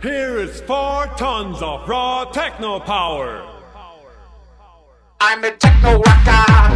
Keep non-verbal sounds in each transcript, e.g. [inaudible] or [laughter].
Here is four tons of raw techno power. I'm a techno rocker.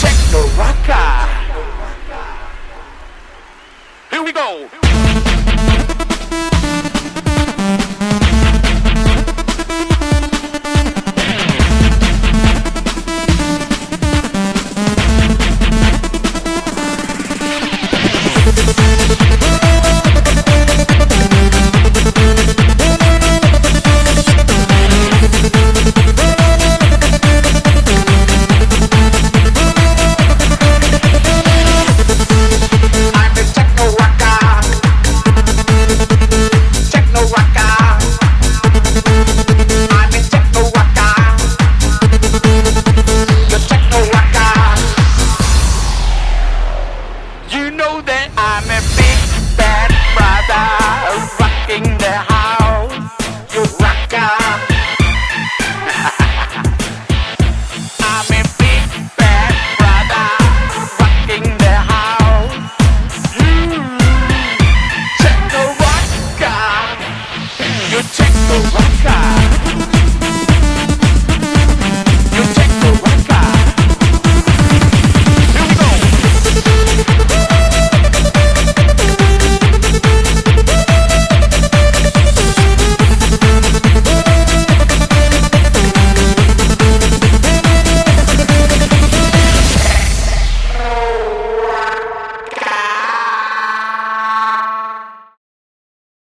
Check the rocka. Here we go. I'm a big bad brother Rocking the house, you rocker [laughs] I'm a big bad brother Rocking the house. Mm. You Check the rocker You check the rocker